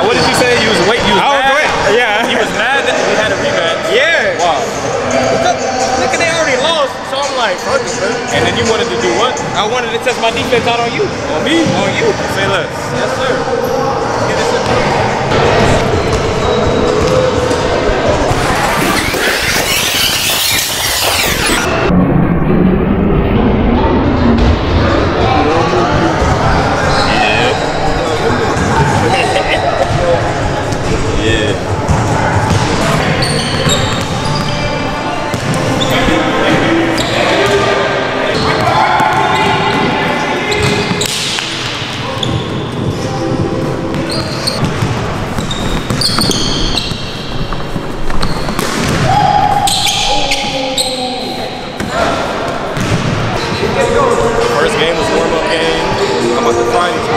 Now, what did you say? You was wait. You was I was mad. wait- yeah. You was mad that we had a rematch. Yeah. Wow. Nigga, they already lost, so I'm like, fuck it, man. And then you wanted to do what? I wanted to test my defense out on you. On me? On you. Say less. Yes, sir. what the fine